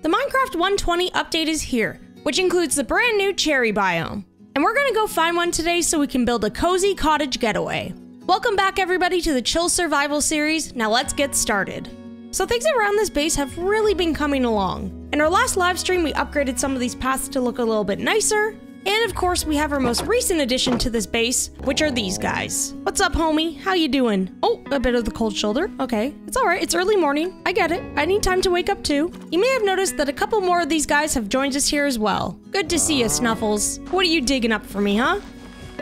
The Minecraft 120 update is here, which includes the brand new cherry biome. And we're gonna go find one today so we can build a cozy cottage getaway. Welcome back everybody to the Chill Survival series. Now let's get started. So things around this base have really been coming along. In our last live stream, we upgraded some of these paths to look a little bit nicer, and of course, we have our most recent addition to this base, which are these guys. What's up, homie? How you doing? Oh, a bit of the cold shoulder. Okay, it's all right. It's early morning. I get it. I need time to wake up too. You may have noticed that a couple more of these guys have joined us here as well. Good to see you, Snuffles. What are you digging up for me, huh?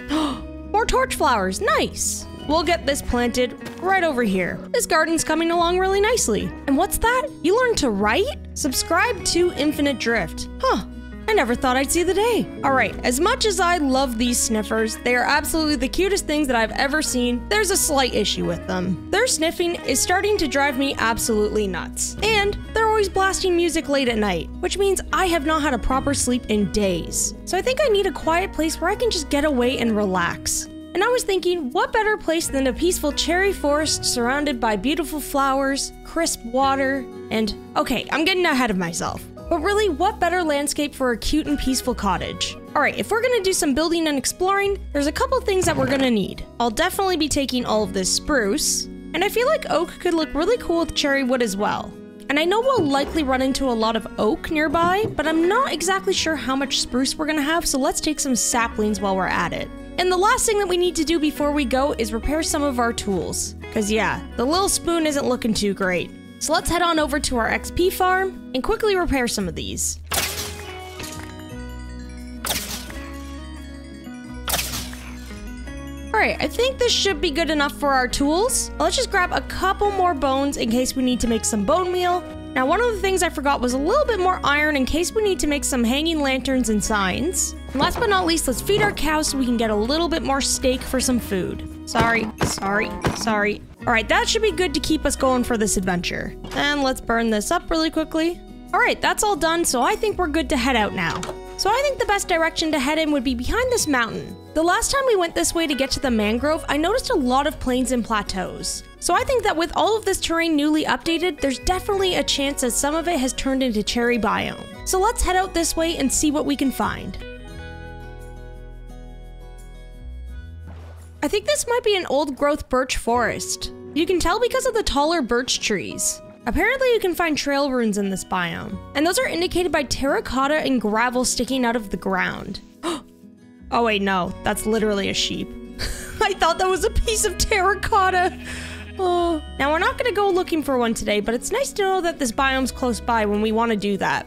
more torch flowers. Nice. We'll get this planted right over here. This garden's coming along really nicely. And what's that? You learned to write? Subscribe to Infinite Drift. Huh, I never thought I'd see the day. Alright, as much as I love these sniffers, they are absolutely the cutest things that I've ever seen, there's a slight issue with them. Their sniffing is starting to drive me absolutely nuts. And they're always blasting music late at night, which means I have not had a proper sleep in days. So I think I need a quiet place where I can just get away and relax. And I was thinking, what better place than a peaceful cherry forest surrounded by beautiful flowers, crisp water, and okay, I'm getting ahead of myself. But really, what better landscape for a cute and peaceful cottage? Alright, if we're gonna do some building and exploring, there's a couple things that we're gonna need. I'll definitely be taking all of this spruce, and I feel like oak could look really cool with cherry wood as well. And I know we'll likely run into a lot of oak nearby, but I'm not exactly sure how much spruce we're gonna have, so let's take some saplings while we're at it. And the last thing that we need to do before we go is repair some of our tools. Cause yeah, the little spoon isn't looking too great. So let's head on over to our XP farm and quickly repair some of these. Alright, I think this should be good enough for our tools. Let's just grab a couple more bones in case we need to make some bone meal. Now, one of the things I forgot was a little bit more iron in case we need to make some hanging lanterns and signs. And last but not least, let's feed our cows so we can get a little bit more steak for some food. Sorry, sorry, sorry. All right, that should be good to keep us going for this adventure. And let's burn this up really quickly. All right, that's all done, so I think we're good to head out now. So I think the best direction to head in would be behind this mountain. The last time we went this way to get to the mangrove, I noticed a lot of plains and plateaus. So I think that with all of this terrain newly updated, there's definitely a chance that some of it has turned into cherry biome. So let's head out this way and see what we can find. I think this might be an old growth birch forest. You can tell because of the taller birch trees. Apparently you can find trail ruins in this biome, and those are indicated by terracotta and gravel sticking out of the ground. oh wait, no, that's literally a sheep. I thought that was a piece of terracotta. Oh. Now we're not gonna go looking for one today, but it's nice to know that this biome's close by when we want to do that.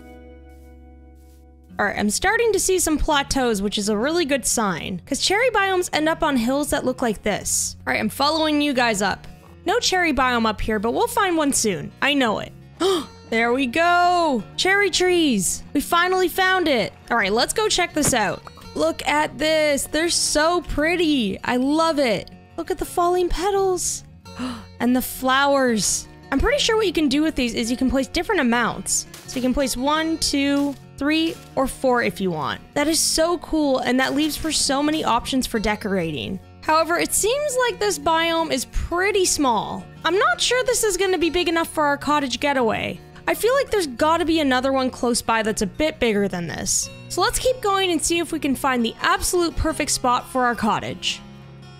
Alright, I'm starting to see some plateaus, which is a really good sign, because cherry biomes end up on hills that look like this. Alright, I'm following you guys up. No cherry biome up here, but we'll find one soon. I know it. there we go! Cherry trees! We finally found it! Alright, let's go check this out. Look at this! They're so pretty! I love it! Look at the falling petals! and the flowers! I'm pretty sure what you can do with these is you can place different amounts. So you can place one, two, three, or four if you want. That is so cool, and that leaves for so many options for decorating. However, it seems like this biome is pretty small. I'm not sure this is going to be big enough for our cottage getaway. I feel like there's gotta be another one close by that's a bit bigger than this. So let's keep going and see if we can find the absolute perfect spot for our cottage.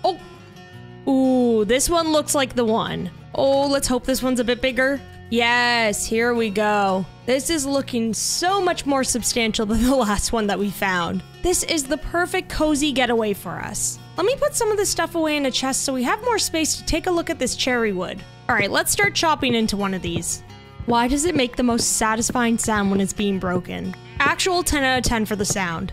Oh! Ooh, this one looks like the one. Oh, let's hope this one's a bit bigger. Yes, here we go. This is looking so much more substantial than the last one that we found. This is the perfect cozy getaway for us. Let me put some of this stuff away in a chest so we have more space to take a look at this cherry wood. Alright, let's start chopping into one of these. Why does it make the most satisfying sound when it's being broken? Actual 10 out of 10 for the sound.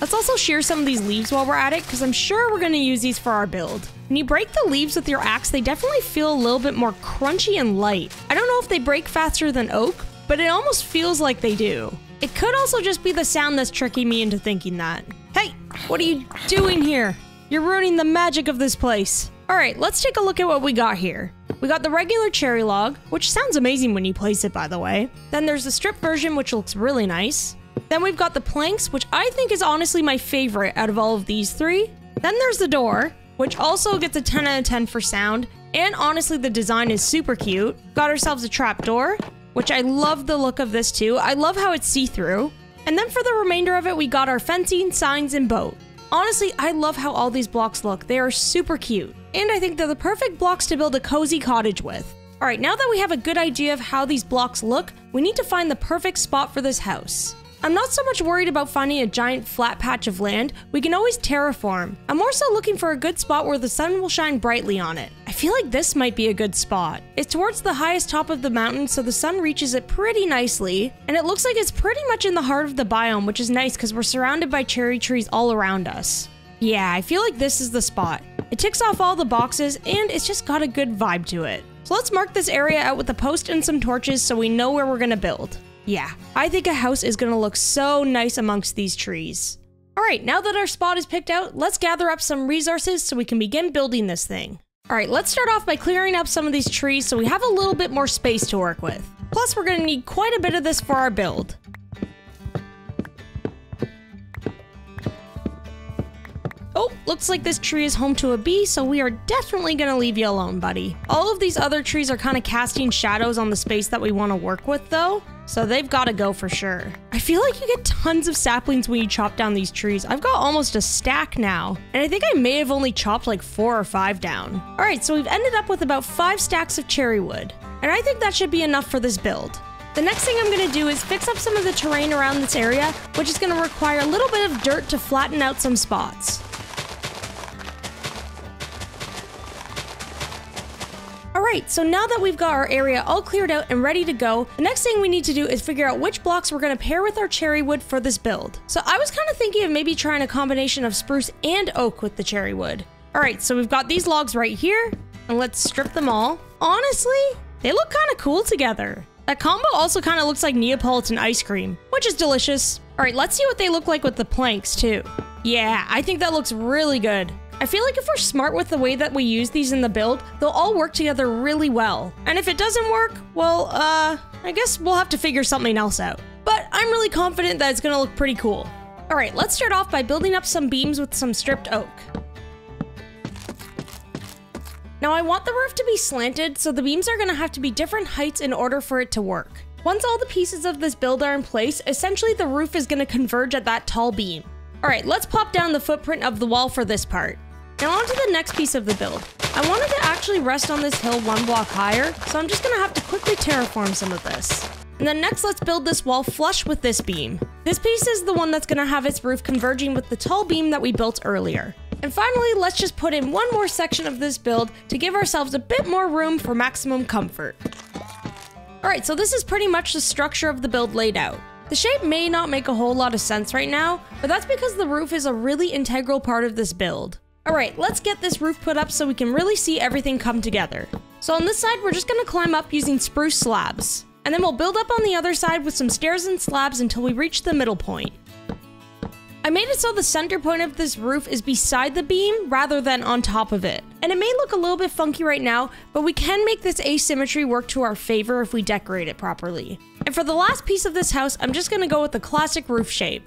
Let's also shear some of these leaves while we're at it, because I'm sure we're going to use these for our build. When you break the leaves with your axe, they definitely feel a little bit more crunchy and light. I don't know if they break faster than oak, but it almost feels like they do. It could also just be the sound that's tricking me into thinking that. Hey, what are you doing here? You're ruining the magic of this place. Alright, let's take a look at what we got here. We got the regular cherry log, which sounds amazing when you place it by the way. Then there's the strip version, which looks really nice. Then we've got the planks, which I think is honestly my favorite out of all of these three. Then there's the door, which also gets a 10 out of 10 for sound. And honestly, the design is super cute. Got ourselves a trap door, which I love the look of this too. I love how it's see-through. And then for the remainder of it, we got our fencing, signs, and boat. Honestly, I love how all these blocks look. They are super cute. And I think they're the perfect blocks to build a cozy cottage with. Alright, now that we have a good idea of how these blocks look, we need to find the perfect spot for this house. I'm not so much worried about finding a giant flat patch of land, we can always terraform. I'm more so looking for a good spot where the sun will shine brightly on it. I feel like this might be a good spot. It's towards the highest top of the mountain so the sun reaches it pretty nicely, and it looks like it's pretty much in the heart of the biome, which is nice because we're surrounded by cherry trees all around us. Yeah, I feel like this is the spot. It ticks off all the boxes, and it's just got a good vibe to it. So let's mark this area out with a post and some torches so we know where we're gonna build. Yeah, I think a house is gonna look so nice amongst these trees. Alright, now that our spot is picked out, let's gather up some resources so we can begin building this thing. Alright, let's start off by clearing up some of these trees so we have a little bit more space to work with. Plus, we're gonna need quite a bit of this for our build. Oh, looks like this tree is home to a bee, so we are definitely gonna leave you alone, buddy. All of these other trees are kind of casting shadows on the space that we want to work with, though, so they've got to go for sure. I feel like you get tons of saplings when you chop down these trees. I've got almost a stack now, and I think I may have only chopped like four or five down. All right, so we've ended up with about five stacks of cherry wood, and I think that should be enough for this build. The next thing I'm going to do is fix up some of the terrain around this area, which is going to require a little bit of dirt to flatten out some spots. Alright, so now that we've got our area all cleared out and ready to go, the next thing we need to do is figure out which blocks we're going to pair with our cherry wood for this build. So I was kind of thinking of maybe trying a combination of spruce and oak with the cherry wood. Alright, so we've got these logs right here, and let's strip them all. Honestly, they look kind of cool together. That combo also kind of looks like Neapolitan ice cream, which is delicious. Alright, let's see what they look like with the planks too. Yeah, I think that looks really good. I feel like if we're smart with the way that we use these in the build, they'll all work together really well. And if it doesn't work, well, uh, I guess we'll have to figure something else out. But I'm really confident that it's gonna look pretty cool. Alright, let's start off by building up some beams with some stripped oak. Now I want the roof to be slanted, so the beams are gonna have to be different heights in order for it to work. Once all the pieces of this build are in place, essentially the roof is gonna converge at that tall beam. Alright, let's pop down the footprint of the wall for this part. Now on to the next piece of the build. I wanted to actually rest on this hill one block higher, so I'm just gonna have to quickly terraform some of this. And then next let's build this wall flush with this beam. This piece is the one that's gonna have its roof converging with the tall beam that we built earlier. And finally, let's just put in one more section of this build to give ourselves a bit more room for maximum comfort. Alright, so this is pretty much the structure of the build laid out. The shape may not make a whole lot of sense right now, but that's because the roof is a really integral part of this build. Alright, let's get this roof put up so we can really see everything come together. So on this side, we're just gonna climb up using spruce slabs. And then we'll build up on the other side with some stairs and slabs until we reach the middle point. I made it so the center point of this roof is beside the beam rather than on top of it. And it may look a little bit funky right now, but we can make this asymmetry work to our favor if we decorate it properly. And for the last piece of this house, I'm just gonna go with the classic roof shape.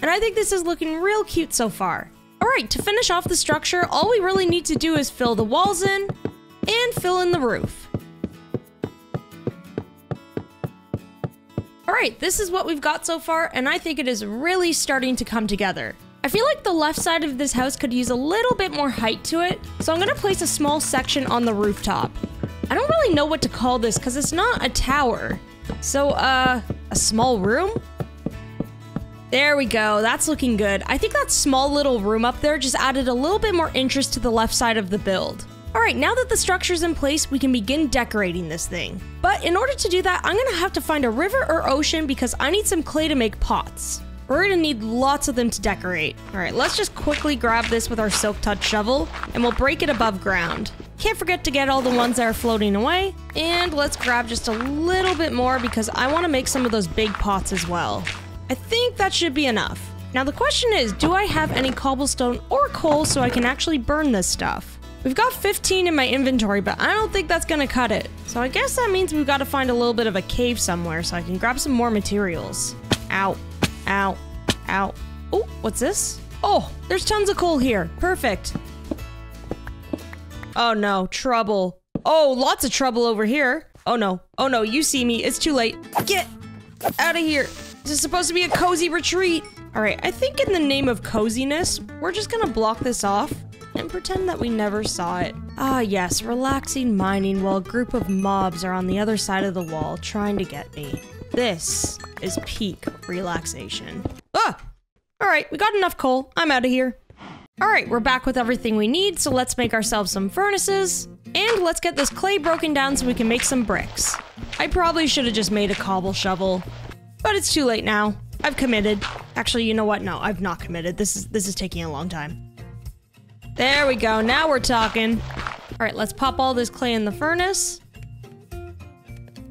And I think this is looking real cute so far. Alright, to finish off the structure, all we really need to do is fill the walls in and fill in the roof. Alright, this is what we've got so far, and I think it is really starting to come together. I feel like the left side of this house could use a little bit more height to it, so I'm gonna place a small section on the rooftop. I don't really know what to call this because it's not a tower. So, uh, a small room? There we go, that's looking good. I think that small little room up there just added a little bit more interest to the left side of the build. Alright, now that the structure's in place, we can begin decorating this thing. But in order to do that, I'm gonna have to find a river or ocean because I need some clay to make pots. We're gonna need lots of them to decorate. Alright, let's just quickly grab this with our Silk Touch shovel, and we'll break it above ground. Can't forget to get all the ones that are floating away, and let's grab just a little bit more because I wanna make some of those big pots as well. I think that should be enough. Now the question is, do I have any cobblestone or coal so I can actually burn this stuff? We've got 15 in my inventory, but I don't think that's gonna cut it. So I guess that means we've got to find a little bit of a cave somewhere so I can grab some more materials. Ow, ow, ow. Oh, what's this? Oh, there's tons of coal here. Perfect. Oh no, trouble. Oh, lots of trouble over here. Oh no. Oh no, you see me. It's too late. Get out of here. This is supposed to be a cozy retreat. All right, I think in the name of coziness, we're just gonna block this off and pretend that we never saw it. Ah yes, relaxing mining while a group of mobs are on the other side of the wall trying to get me. This is peak relaxation. Ah! All right, we got enough coal. I'm out of here. All right, we're back with everything we need, so let's make ourselves some furnaces. And let's get this clay broken down so we can make some bricks. I probably should have just made a cobble shovel, but it's too late now. I've committed. Actually, you know what? No, I've not committed. This is this is taking a long time. There we go. Now we're talking. All right, let's pop all this clay in the furnace.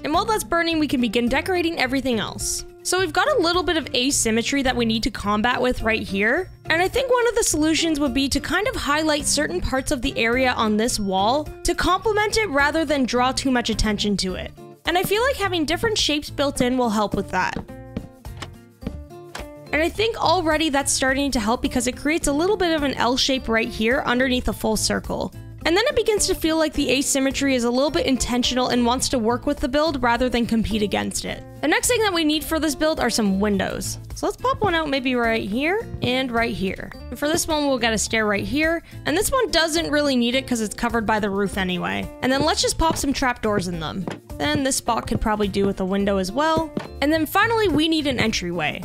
And while that's burning, we can begin decorating everything else. So we've got a little bit of asymmetry that we need to combat with right here. And I think one of the solutions would be to kind of highlight certain parts of the area on this wall to complement it rather than draw too much attention to it. And I feel like having different shapes built in will help with that. And I think already that's starting to help because it creates a little bit of an L shape right here underneath a full circle. And then it begins to feel like the asymmetry is a little bit intentional and wants to work with the build rather than compete against it. The next thing that we need for this build are some windows. So let's pop one out maybe right here and right here. And for this one, we'll get a stair right here. And this one doesn't really need it because it's covered by the roof anyway. And then let's just pop some trapdoors in them. Then this spot could probably do with a window as well. And then finally, we need an entryway.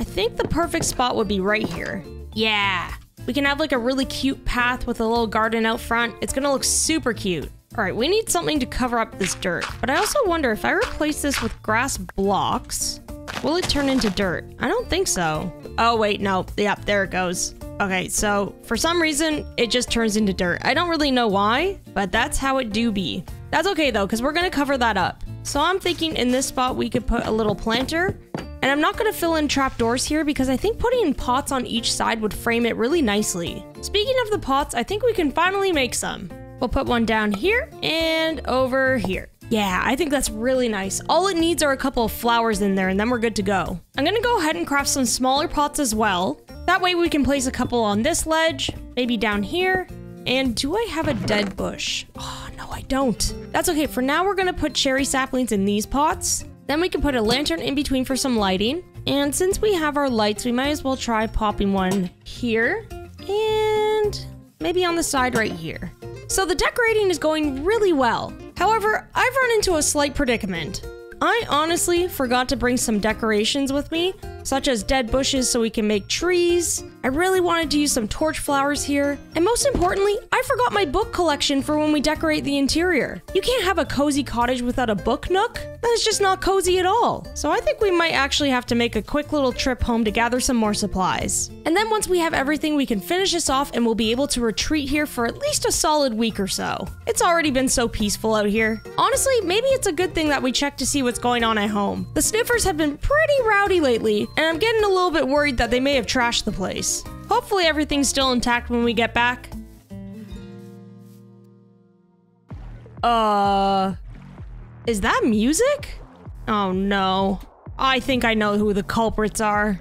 I think the perfect spot would be right here. Yeah. We can have like a really cute path with a little garden out front. It's gonna look super cute. All right, we need something to cover up this dirt. But I also wonder if I replace this with grass blocks, will it turn into dirt? I don't think so. Oh wait, no, yep, there it goes. Okay, so for some reason, it just turns into dirt. I don't really know why, but that's how it do be. That's okay though, because we're gonna cover that up. So I'm thinking in this spot, we could put a little planter and I'm not going to fill in trapdoors here because I think putting in pots on each side would frame it really nicely. Speaking of the pots, I think we can finally make some. We'll put one down here and over here. Yeah, I think that's really nice. All it needs are a couple of flowers in there and then we're good to go. I'm gonna go ahead and craft some smaller pots as well. That way we can place a couple on this ledge, maybe down here. And do I have a dead bush? Oh, no, I don't. That's okay. For now, we're gonna put cherry saplings in these pots. Then we can put a lantern in between for some lighting. And since we have our lights, we might as well try popping one here and maybe on the side right here. So the decorating is going really well. However, I've run into a slight predicament. I honestly forgot to bring some decorations with me, such as dead bushes so we can make trees. I really wanted to use some torch flowers here. And most importantly, I forgot my book collection for when we decorate the interior. You can't have a cozy cottage without a book nook. That is just not cozy at all. So I think we might actually have to make a quick little trip home to gather some more supplies. And then once we have everything, we can finish this off and we'll be able to retreat here for at least a solid week or so. It's already been so peaceful out here. Honestly, maybe it's a good thing that we check to see what's going on at home. The sniffers have been pretty rowdy lately, and I'm getting a little bit worried that they may have trashed the place. Hopefully everything's still intact when we get back. Uh... Is that music? Oh no. I think I know who the culprits are.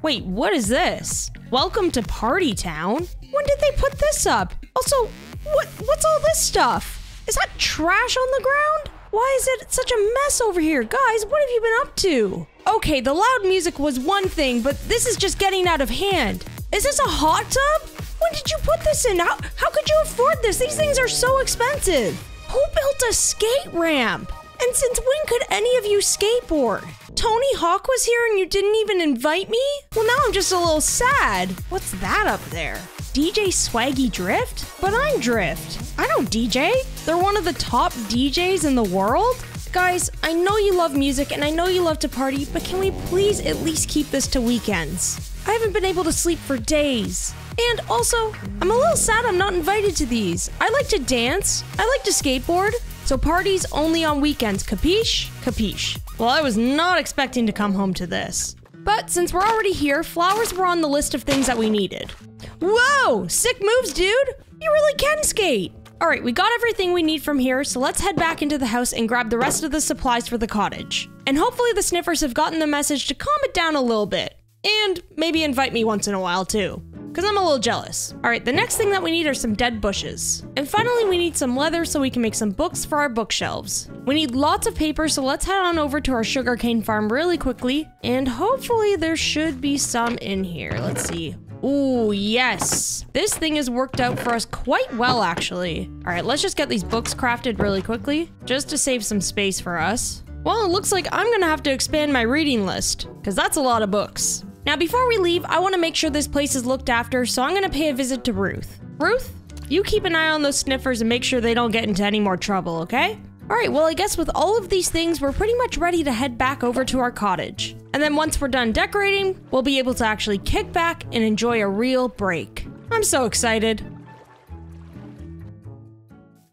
Wait, what is this? Welcome to Party Town? When did they put this up? Also, what what's all this stuff? Is that trash on the ground? Why is it such a mess over here? Guys, what have you been up to? Okay, the loud music was one thing, but this is just getting out of hand. Is this a hot tub? When did you put this in? How, how could you afford this? These things are so expensive. Who built a skate ramp? And since when could any of you skateboard? Tony Hawk was here and you didn't even invite me? Well, now I'm just a little sad. What's that up there? DJ Swaggy Drift? But I'm Drift. I don't DJ. They're one of the top DJs in the world. Guys, I know you love music and I know you love to party, but can we please at least keep this to weekends? I haven't been able to sleep for days. And also, I'm a little sad I'm not invited to these. I like to dance, I like to skateboard, so parties only on weekends, capiche? Capiche. Well, I was not expecting to come home to this. But since we're already here, flowers were on the list of things that we needed. Whoa! Sick moves, dude! You really can skate! Alright, we got everything we need from here, so let's head back into the house and grab the rest of the supplies for the cottage. And hopefully the sniffers have gotten the message to calm it down a little bit. And maybe invite me once in a while too. because I'm a little jealous. All right, the next thing that we need are some dead bushes. And finally, we need some leather so we can make some books for our bookshelves. We need lots of paper, so let's head on over to our sugarcane farm really quickly. And hopefully there should be some in here. Let's see. Ooh, yes. This thing has worked out for us quite well, actually. All right, let's just get these books crafted really quickly, just to save some space for us. Well, it looks like I'm gonna have to expand my reading list, because that's a lot of books. Now, before we leave, I want to make sure this place is looked after, so I'm gonna pay a visit to Ruth. Ruth, you keep an eye on those sniffers and make sure they don't get into any more trouble, okay? Alright, well, I guess with all of these things, we're pretty much ready to head back over to our cottage. And then once we're done decorating, we'll be able to actually kick back and enjoy a real break. I'm so excited.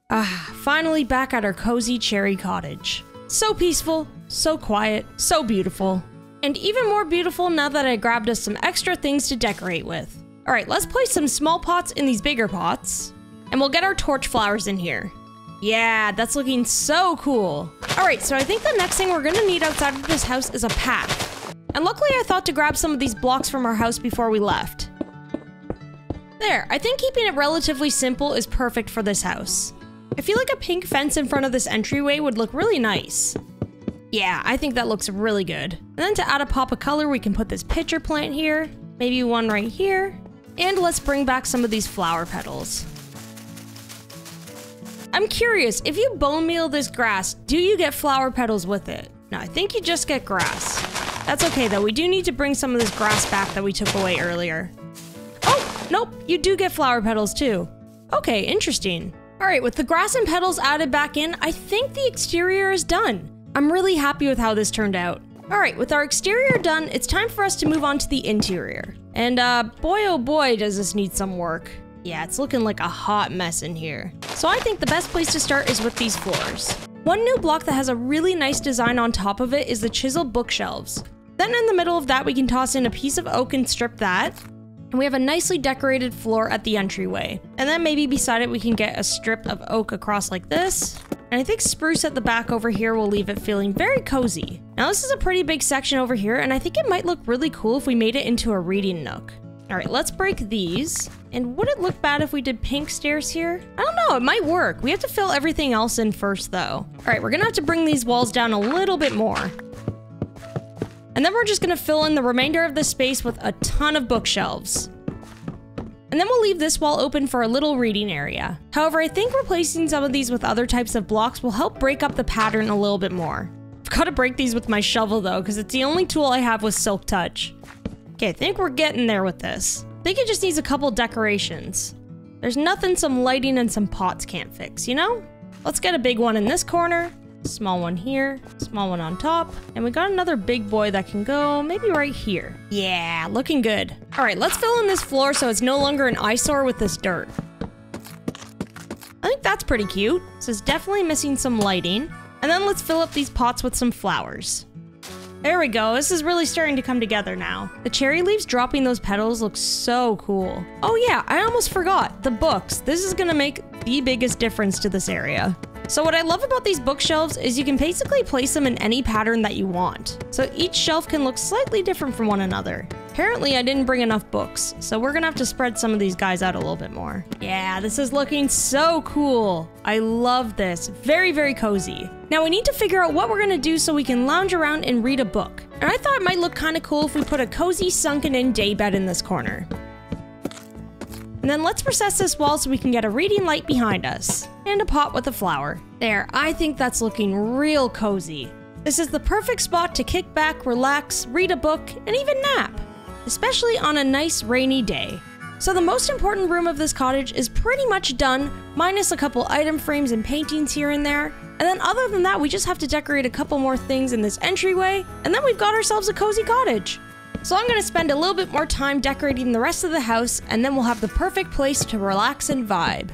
Ah, finally back at our cozy cherry cottage. So peaceful, so quiet, so beautiful. And even more beautiful now that I grabbed us some extra things to decorate with. Alright, let's place some small pots in these bigger pots. And we'll get our torch flowers in here. Yeah, that's looking so cool. All right, so I think the next thing we're gonna need outside of this house is a path. And luckily I thought to grab some of these blocks from our house before we left. There, I think keeping it relatively simple is perfect for this house. I feel like a pink fence in front of this entryway would look really nice. Yeah, I think that looks really good. And then to add a pop of color, we can put this pitcher plant here, maybe one right here, and let's bring back some of these flower petals. I'm curious, if you bone meal this grass, do you get flower petals with it? No, I think you just get grass. That's okay though, we do need to bring some of this grass back that we took away earlier. Oh, nope, you do get flower petals too. Okay, interesting. Alright, with the grass and petals added back in, I think the exterior is done. I'm really happy with how this turned out. Alright, with our exterior done, it's time for us to move on to the interior. And uh, boy oh boy does this need some work. Yeah, it's looking like a hot mess in here. So I think the best place to start is with these floors. One new block that has a really nice design on top of it is the chiseled bookshelves. Then in the middle of that, we can toss in a piece of oak and strip that. And we have a nicely decorated floor at the entryway. And then maybe beside it, we can get a strip of oak across like this. And I think spruce at the back over here will leave it feeling very cozy. Now this is a pretty big section over here, and I think it might look really cool if we made it into a reading nook. All right, let's break these. And would it look bad if we did pink stairs here? I don't know, it might work. We have to fill everything else in first though. All right, we're gonna have to bring these walls down a little bit more. And then we're just gonna fill in the remainder of the space with a ton of bookshelves. And then we'll leave this wall open for a little reading area. However, I think replacing some of these with other types of blocks will help break up the pattern a little bit more. I've gotta break these with my shovel though, because it's the only tool I have with Silk Touch. Okay, I think we're getting there with this. I think it just needs a couple decorations. There's nothing some lighting and some pots can't fix, you know? Let's get a big one in this corner, small one here, small one on top, and we got another big boy that can go maybe right here. Yeah, looking good. All right, let's fill in this floor so it's no longer an eyesore with this dirt. I think that's pretty cute. This is definitely missing some lighting. And then let's fill up these pots with some flowers. There we go. This is really starting to come together now. The cherry leaves dropping those petals looks so cool. Oh yeah, I almost forgot. The books. This is gonna make the biggest difference to this area. So what I love about these bookshelves is you can basically place them in any pattern that you want. So each shelf can look slightly different from one another. Apparently I didn't bring enough books, so we're gonna have to spread some of these guys out a little bit more. Yeah, this is looking so cool. I love this. Very, very cozy. Now we need to figure out what we're gonna do so we can lounge around and read a book. And I thought it might look kind of cool if we put a cozy sunken in daybed in this corner. And then let's recess this wall so we can get a reading light behind us. And a pot with a flower. There, I think that's looking real cozy. This is the perfect spot to kick back, relax, read a book, and even nap. Especially on a nice rainy day. So the most important room of this cottage is pretty much done, minus a couple item frames and paintings here and there. And then other than that, we just have to decorate a couple more things in this entryway, and then we've got ourselves a cozy cottage. So I'm gonna spend a little bit more time decorating the rest of the house, and then we'll have the perfect place to relax and vibe.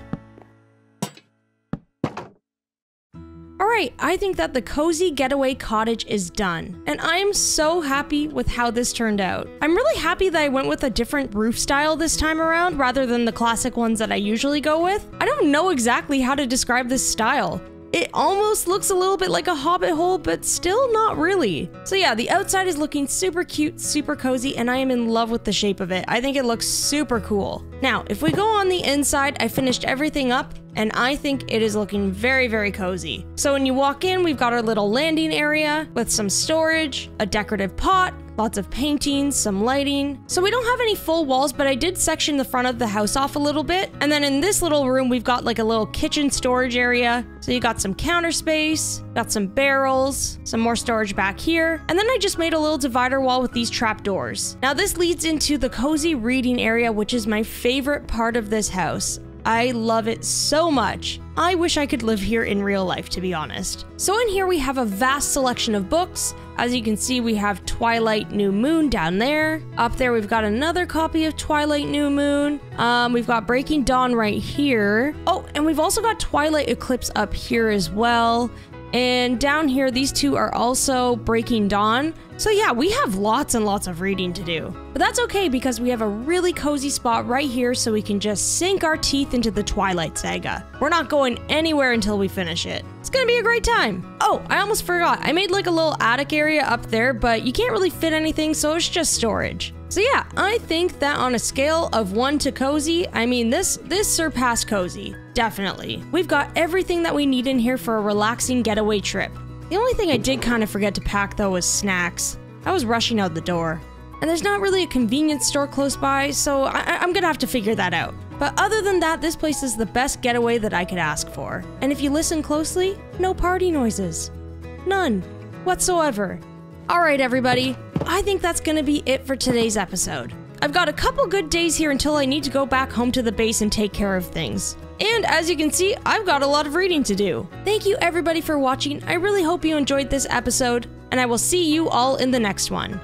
Alright, I think that the cozy getaway cottage is done, and I am so happy with how this turned out. I'm really happy that I went with a different roof style this time around rather than the classic ones that I usually go with. I don't know exactly how to describe this style. It almost looks a little bit like a hobbit hole, but still not really. So yeah, the outside is looking super cute, super cozy, and I am in love with the shape of it. I think it looks super cool. Now, if we go on the inside, I finished everything up and I think it is looking very, very cozy. So when you walk in, we've got our little landing area with some storage, a decorative pot, lots of paintings, some lighting. So we don't have any full walls, but I did section the front of the house off a little bit. And then in this little room, we've got like a little kitchen storage area. So you got some counter space, got some barrels, some more storage back here. And then I just made a little divider wall with these trap doors. Now this leads into the cozy reading area, which is my favorite part of this house. I love it so much. I wish I could live here in real life, to be honest. So in here we have a vast selection of books. As you can see, we have Twilight New Moon down there. Up there, we've got another copy of Twilight New Moon. Um, we've got Breaking Dawn right here. Oh, and we've also got Twilight Eclipse up here as well. And down here, these two are also Breaking Dawn. So yeah, we have lots and lots of reading to do. But that's okay because we have a really cozy spot right here so we can just sink our teeth into the Twilight Saga. We're not going anywhere until we finish it. It's gonna be a great time. Oh, I almost forgot. I made like a little attic area up there, but you can't really fit anything, so it's just storage. So yeah, I think that on a scale of 1 to cozy, I mean this this surpassed cozy. Definitely. We've got everything that we need in here for a relaxing getaway trip. The only thing I did kind of forget to pack though was snacks. I was rushing out the door. And there's not really a convenience store close by, so I am gonna have to figure that out. But other than that, this place is the best getaway that I could ask for. And if you listen closely, no party noises. None. Whatsoever. Alright, everybody. I think that's gonna be it for today's episode. I've got a couple good days here until I need to go back home to the base and take care of things. And as you can see, I've got a lot of reading to do. Thank you everybody for watching. I really hope you enjoyed this episode, and I will see you all in the next one.